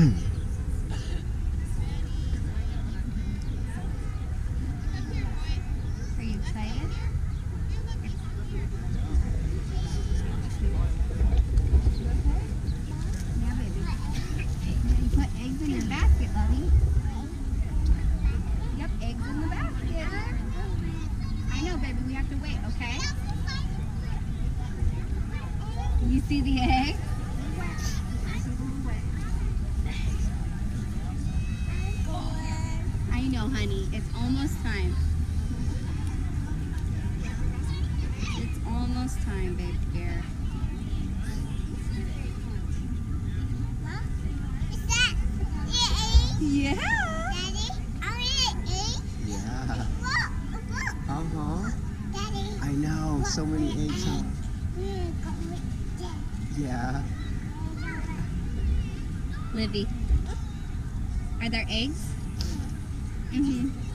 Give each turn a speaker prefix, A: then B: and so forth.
A: Are you
B: excited? Baby. You put eggs in your basket, Yep, eggs in the basket. I know, baby. We have to wait, okay? You see the egg? Honey. It's almost time. It's almost time, baby bear. Is
C: that it?
B: Yeah. Daddy,
C: it?
D: Yeah. Uh huh.
C: Daddy.
D: I know. So many eggs, huh?
C: Come with Dad.
D: Yeah.
B: Livy. Are there eggs? Mm-hmm.